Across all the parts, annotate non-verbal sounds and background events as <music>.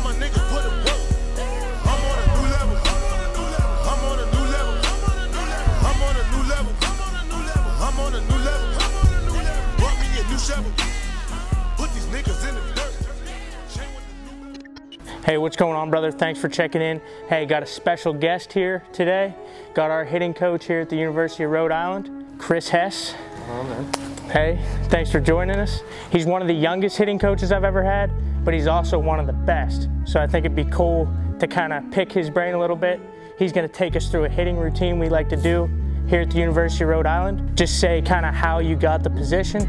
All my niggas put in work. I'm on a new level. I'm on a new level. I'm on a new level. I'm on a new level. Brought me a new shovel. Put these niggas in the dirt. Chain with the new- Hey, what's going on, brother? Thanks for checking in. Hey, got a special guest here today. Got our hitting coach here at the University of Rhode Island, Chris Hess. Oh, hey, thanks for joining us. He's one of the youngest hitting coaches I've ever had, but he's also one of the best. So I think it'd be cool to kind of pick his brain a little bit. He's going to take us through a hitting routine we like to do here at the University of Rhode Island. Just say kind of how you got the position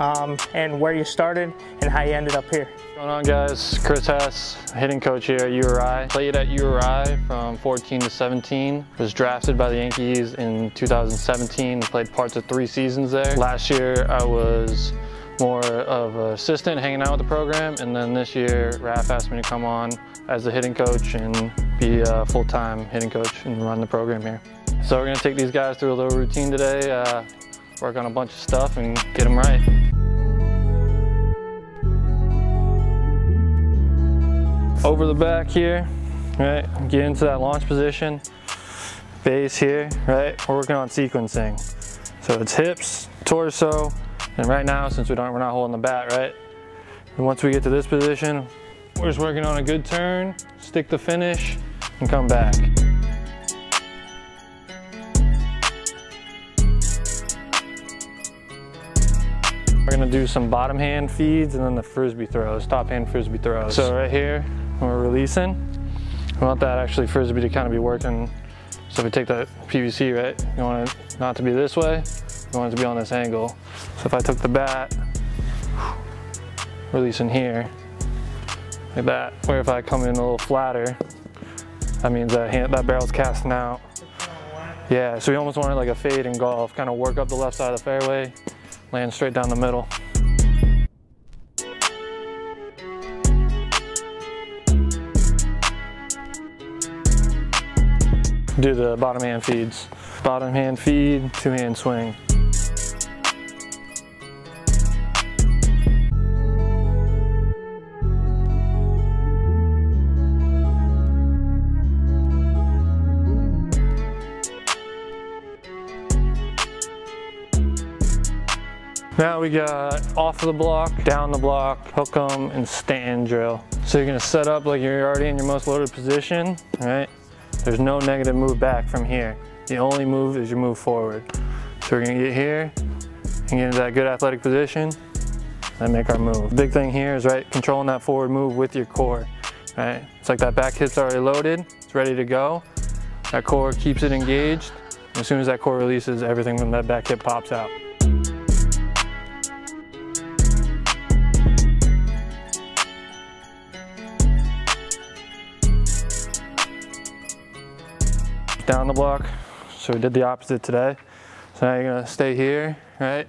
um, and where you started and how you ended up here. What's going on guys? Chris Hess, hitting coach here at URI. Played at URI from 14 to 17. Was drafted by the Yankees in 2017 and played parts of three seasons there. Last year I was more of an assistant hanging out with the program and then this year Raf asked me to come on as the hitting coach and be a full-time hitting coach and run the program here. So we're gonna take these guys through a little routine today, uh, work on a bunch of stuff and get them right. over the back here, right? Get into that launch position, base here, right? We're working on sequencing. So it's hips, torso, and right now, since we don't, we're not holding the bat, right? And once we get to this position, we're just working on a good turn, stick the finish, and come back. We're gonna do some bottom hand feeds and then the frisbee throws, top hand frisbee throws. So right here, when we're releasing, we want that actually frisbee to kind of be working. So if we take that PVC, right, you want it not to be this way, you want it to be on this angle. So if I took the bat, releasing here, like that, where if I come in a little flatter, that means that, hand, that barrel's casting out. Yeah, so we almost want it like a fade in golf, kind of work up the left side of the fairway, land straight down the middle. Do the bottom hand feeds. Bottom hand feed, two hand swing. Now we got off of the block, down the block, hook 'em, and stand drill. So you're gonna set up like you're already in your most loaded position, right? There's no negative move back from here. The only move is your move forward. So we're gonna get here and get into that good athletic position and make our move. Big thing here is right, controlling that forward move with your core, right? It's like that back hip's already loaded, it's ready to go. That core keeps it engaged. As soon as that core releases, everything from that back hip pops out. Down the block. So we did the opposite today. So now you're gonna stay here, right?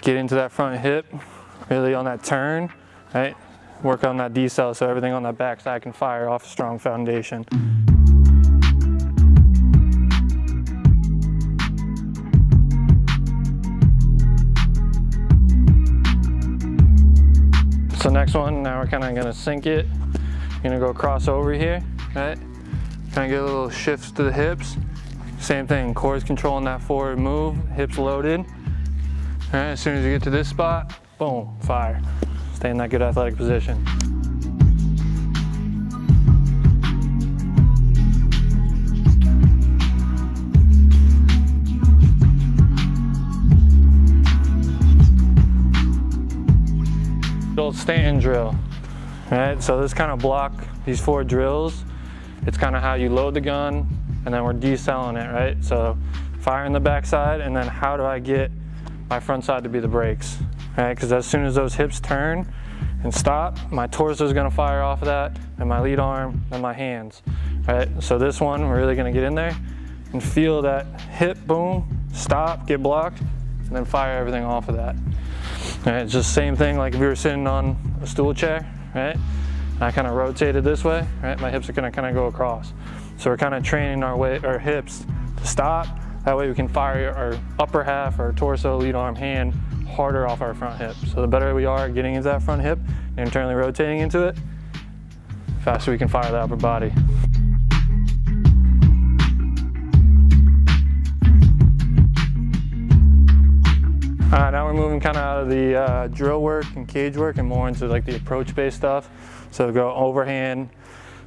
Get into that front hip, really on that turn, right? Work on that decel so everything on that back side can fire off a strong foundation. So next one, now we're kind of gonna sink it. You're gonna go across over here, right? Kind of get a little shifts to the hips. Same thing, core is controlling that forward move, hips loaded. All right, as soon as you get to this spot, boom, fire. Stay in that good athletic position. Old stand drill, right? So this kind of block, these four drills, it's kind of how you load the gun and then we're decelling it, right? So fire in the backside and then how do I get my front side to be the brakes, right? Because as soon as those hips turn and stop, my torso is gonna fire off of that and my lead arm and my hands, right? So this one, we're really gonna get in there and feel that hip boom, stop, get blocked, and then fire everything off of that. Right, it's just the same thing like if you were sitting on a stool chair, right? I kind of rotated this way, right? My hips are gonna kind of go across. So we're kind of training our way, our hips to stop. That way we can fire our upper half, our torso, lead arm, hand harder off our front hip. So the better we are getting into that front hip and internally rotating into it, faster we can fire the upper body. All right, now we're moving kind of out of the uh, drill work and cage work and more into like the approach based stuff. So go overhand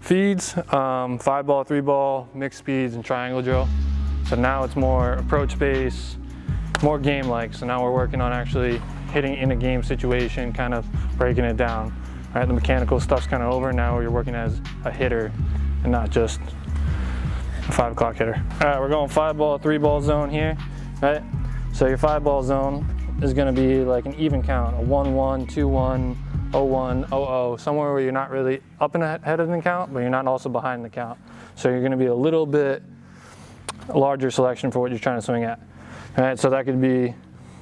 feeds, um, five ball, three ball, mixed speeds and triangle drill. So now it's more approach based, more game like. So now we're working on actually hitting in a game situation, kind of breaking it down. All right, the mechanical stuff's kind of over. Now you're working as a hitter and not just a five o'clock hitter. All right, we're going five ball, three ball zone here, right? So your five ball zone is gonna be like an even count, a 1-1, 2-1, 0-1, 0-0, somewhere where you're not really up and ahead of the count, but you're not also behind the count. So you're gonna be a little bit larger selection for what you're trying to swing at. All right, so that could be,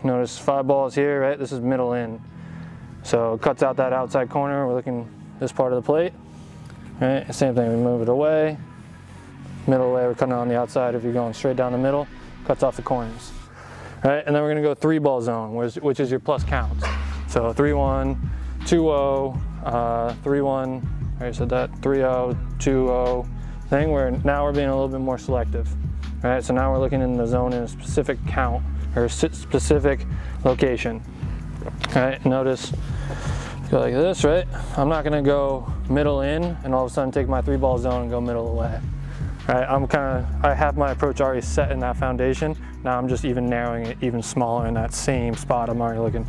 notice five balls here, right? This is middle in. So it cuts out that outside corner. We're looking this part of the plate. Right, same thing, we move it away. Middle away, we're cutting on the outside. If you're going straight down the middle, cuts off the corners. All right, and then we're gonna go three ball zone, which, is your plus counts. So 3-1, 2-0, uh, 3-1, I said that, 3-0, 2-0 thing where now we're being a little bit more selective. Right, so now we're looking in the zone in a specific count or specific location. All right, notice, go like this, right? I'm not gonna go middle in and all of a sudden take my three ball zone and go middle away. Right, I'm kind of, I have my approach already set in that foundation. Now I'm just even narrowing it even smaller in that same spot I'm already looking.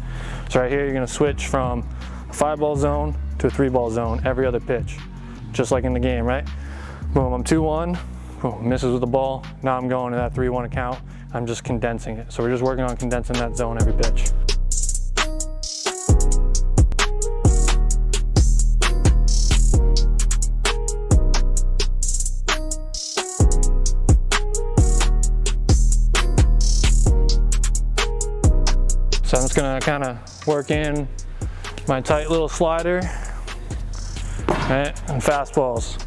So right here, you're gonna switch from five ball zone to a three ball zone every other pitch, just like in the game, right? Boom, I'm 2-1, boom, misses with the ball. Now I'm going to that 3-1 account. I'm just condensing it. So we're just working on condensing that zone every pitch. So I'm just gonna kind of work in my tight little slider, right? And fastballs.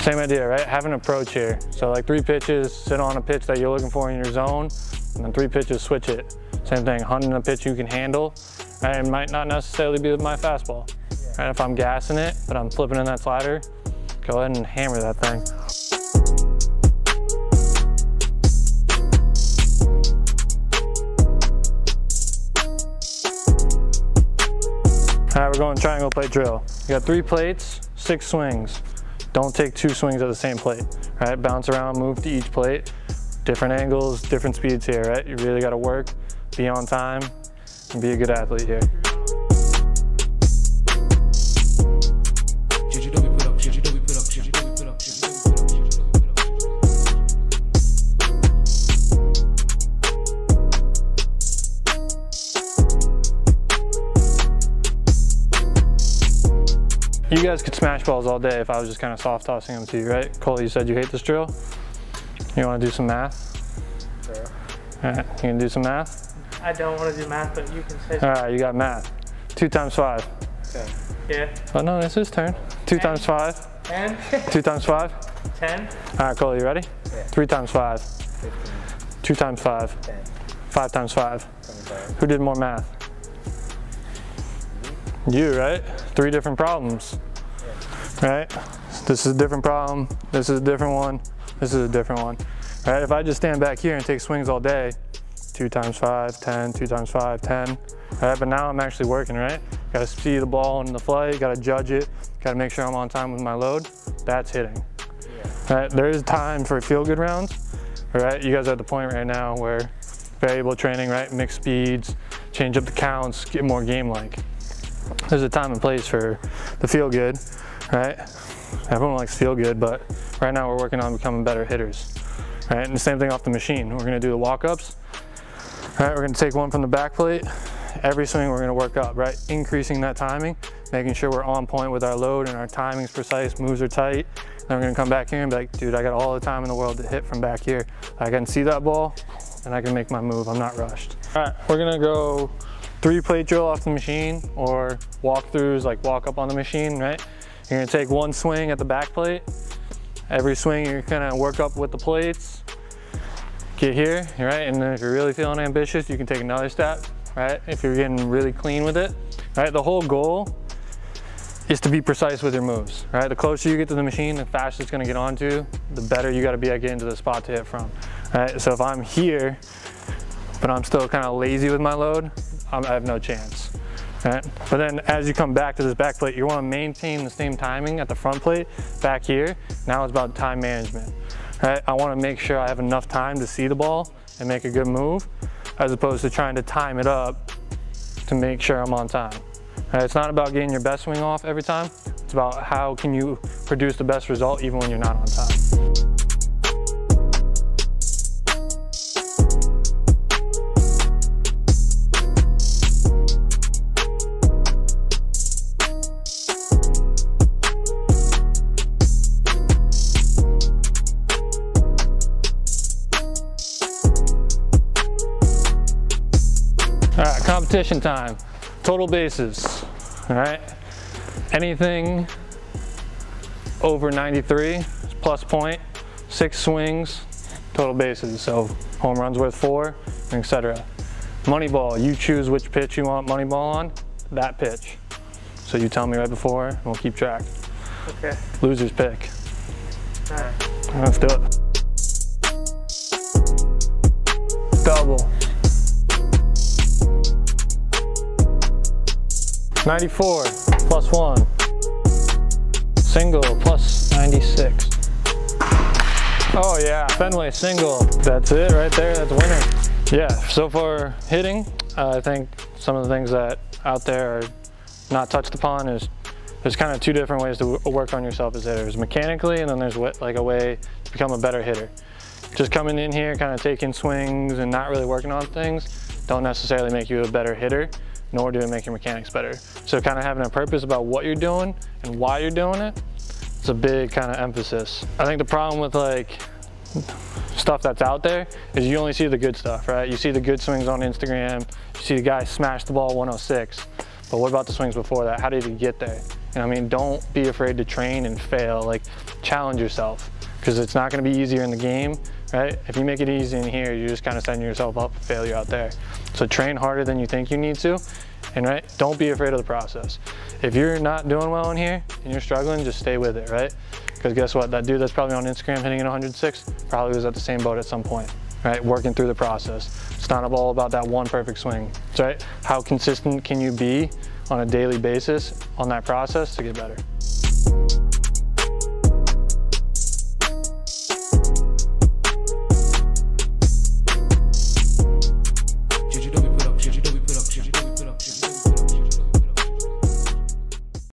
Same idea, right? Have an approach here. So like three pitches, sit on a pitch that you're looking for in your zone, and then three pitches, switch it. Same thing, hunting a pitch you can handle, right? Might not necessarily be my fastball. Right? If I'm gassing it, but I'm flipping in that slider, go ahead and hammer that thing. All right, we're going triangle plate drill. You got three plates, six swings. Don't take two swings at the same plate, right? Bounce around, move to each plate. Different angles, different speeds here, right? You really gotta work, be on time, and be a good athlete here. Guys could smash balls all day if I was just kind of soft tossing them to you, right? Cole, you said you hate this drill. You want to do some math? Sure. All right, you can do some math? I don't want to do math, but you can say All right, you got math. Two times five. Okay. Yeah. Oh no, it's his turn. Two Ten. times five. 10? <laughs> Two times five. 10? All right, Cole, you ready? Yeah. Three times five. 15, Two times five. 10, Five times five. 25. Who did more math? You, right? Three different problems. Right? This is a different problem. This is a different one. This is a different one. Right? If I just stand back here and take swings all day, two times five, 10, two times five, 10. Right? But now I'm actually working, right? Gotta see the ball in the flight, gotta judge it, gotta make sure I'm on time with my load. That's hitting. Right? There is time for feel good rounds. Right? You guys are at the point right now where variable training, right? Mix speeds, change up the counts, get more game like. There's a time and place for the feel good, right? Everyone likes feel good, but right now we're working on becoming better hitters, right? And the same thing off the machine. We're gonna do the walk-ups, right? We're gonna take one from the back plate. Every swing we're gonna work up, right? Increasing that timing, making sure we're on point with our load and our timing's precise, moves are tight. Then we're gonna come back here and be like, dude, I got all the time in the world to hit from back here. I can see that ball and I can make my move. I'm not rushed. All right, we're gonna go three plate drill off the machine or walkthroughs, like walk up on the machine, right? You're gonna take one swing at the back plate. Every swing you're gonna work up with the plates. Get here, right? And if you're really feeling ambitious, you can take another step, right? If you're getting really clean with it, right? The whole goal is to be precise with your moves, right? The closer you get to the machine, the faster it's gonna get onto, the better you gotta be at getting to the spot to hit from, right? So if I'm here, but I'm still kind of lazy with my load, I'm, I have no chance. Right? But then as you come back to this back plate, you want to maintain the same timing at the front plate back here. Now it's about time management. Right? I want to make sure I have enough time to see the ball and make a good move as opposed to trying to time it up to make sure I'm on time. Right? It's not about getting your best swing off every time. It's about how can you produce the best result even when you're not on time. Right, competition time. Total bases, all right? Anything over 93 plus point, six swings, total bases. So home runs worth four, etc. Money ball, you choose which pitch you want money ball on, that pitch. So you tell me right before, and we'll keep track. Okay. Loser's pick. All right. Let's do it. Double. 94 plus one. Single plus 96. Oh yeah, Fenway single. That's it right there, that's winner. Yeah, so far hitting, uh, I think some of the things that out there are not touched upon is there's kind of two different ways to work on yourself as hitters. Mechanically, and then there's like a way to become a better hitter. Just coming in here, kind of taking swings and not really working on things don't necessarily make you a better hitter nor do it make your mechanics better. So kind of having a purpose about what you're doing and why you're doing it, it's a big kind of emphasis. I think the problem with like stuff that's out there is you only see the good stuff, right? You see the good swings on Instagram, you see the guy smash the ball 106, but what about the swings before that? How did he get there? You know I mean? Don't be afraid to train and fail, like challenge yourself because it's not gonna be easier in the game, right? If you make it easy in here, you're just kind of setting yourself up for failure out there. So train harder than you think you need to, and right, don't be afraid of the process. If you're not doing well in here and you're struggling, just stay with it, right? Because guess what, that dude that's probably on Instagram hitting at 106 probably was at the same boat at some point, right? Working through the process. It's not all about that one perfect swing, right? How consistent can you be on a daily basis on that process to get better?